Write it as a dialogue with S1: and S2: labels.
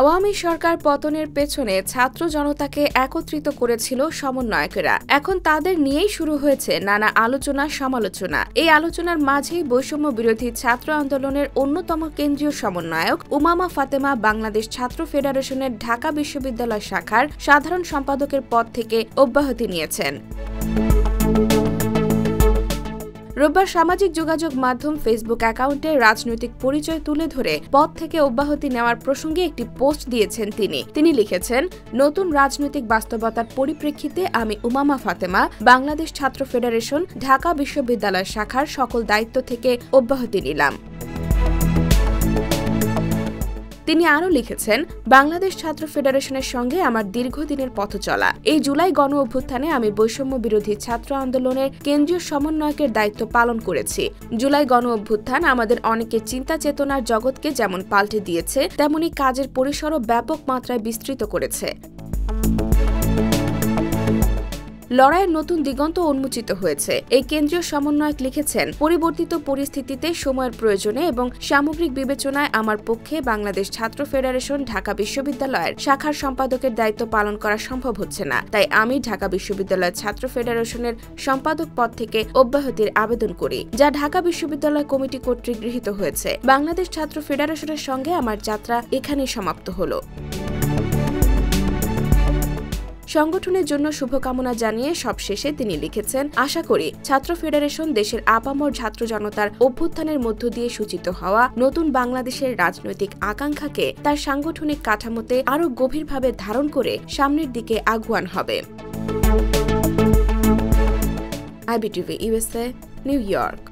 S1: আওয়ামী সরকার পতনের পেছনে ছাত্র জনতাকে একত্রিত করেছিল সমন্বয়কেরা। এখন তাদের নিয়েই শুরু হয়েছে নানা আলোচনা, সমালোচনা। এই আলোচনার মাঝেই বৈষম্য বিরোধী ছাত্র আন্দোলনের অন্যতম কেন্দ্রীয় সমন্বয়ক উমামা ফাতেমা বাংলাদেশ ছাত্র ফেডারেশনের ঢাকা বিশ্ববিদ্যালয় শাখার সাধারণ সম্পাদকের পদ থেকে অব্যাহতি নিয়েছেন। রোববার সামাজিক যোগাযোগ মাধ্যম ফেসবুক অ্যাকাউন্টে রাজনৈতিক পরিচয় তুলে ধরে পদ থেকে অব্যাহতি নেওয়ার প্রসঙ্গে একটি পোস্ট দিয়েছেন তিনি। তিনি লিখেছেন, নতুন রাজনৈতিক বাস্তবতার পরিপ্রেক্ষিতে আমি উমামা ফাতেমা, বাংলাদেশ ছাত্র ফেডারেশন, ঢাকা বিশ্ববিদ্যালয় শাখার সকল দায়িত্ব থেকে অব্যাহতি নিলাম। তিনি আরও লিখেছেন, বাংলাদেশ ছাত্র ফেডারেশনের সঙ্গে আমার দীর্ঘদিনের পথ চলা। এই জুলাই গণ অভ্যুত্থানে আমি বৈষম্য বিরোধী ছাত্র আন্দোলনের কেন্দ্রীয় সমন্বয়কের দায়িত্ব পালন করেছি। জুলাই গণ অভ্যুত্থান আমাদের অনেকের চিন্তা চেতনার জগৎকে যেমন পাল্টে দিয়েছে, তেমনি কাজের পরিসরও ব্যাপক মাত্রায় বিস্তৃত করেছে। লড়াইয়ের নতুন দিগন্ত উন্মোচিত হয়েছে। এই কেন্দ্রীয় সমন্বয়ক লিখেছেন, পরিবর্তিত পরিস্থিতিতে সময়ের প্রয়োজনে এবং সামগ্রিক বিবেচনায় আমার পক্ষে বাংলাদেশ ছাত্র ফেডারেশন ঢাকা বিশ্ববিদ্যালয়ের শাখার সম্পাদকের দায়িত্ব পালন করা সম্ভব হচ্ছে না। তাই আমি ঢাকা বিশ্ববিদ্যালয়ের ছাত্র ফেডারেশনের সম্পাদক পদ থেকে অব্যাহতির আবেদন করি, যা ঢাকা বিশ্ববিদ্যালয় কমিটি কর্তৃক গৃহীত হয়েছে। বাংলাদেশ ছাত্র ফেডারেশনের সঙ্গে আমার যাত্রা এখানেই সমাপ্ত হলো। সংগঠনের জন্য শুভকামনা জানিয়ে সবশেষে তিনি লিখেছেন, আশা করি ছাত্র ফেডারেশন দেশের আপামর ছাত্র জনতার অভ্যুত্থানের মধ্য দিয়ে সূচিত হওয়া নতুন বাংলাদেশের রাজনৈতিক আকাঙ্ক্ষাকে তার সাংগঠনিক কাঠামোতে আরও গভীরভাবে ধারণ করে সামনের দিকে আগুয়ান হবে। IBTV USA New York.